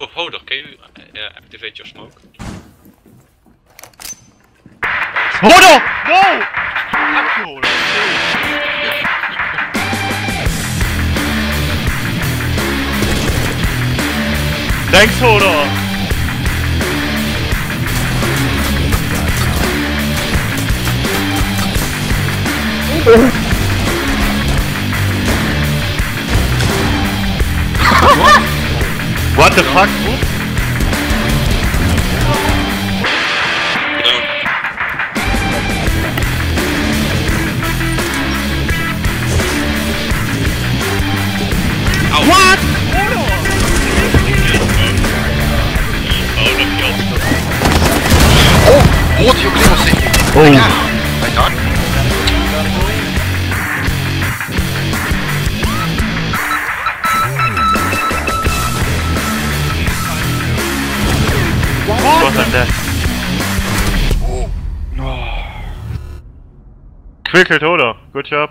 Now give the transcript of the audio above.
Oh, hold on, can you uh, activate your smoke? No! Fuck you, Hodo. Thanks, Hodo! What What the fuck? What? Oh, mon dieu, Clément. Oh Both are dead. Oh. Quick, Toda. Good job.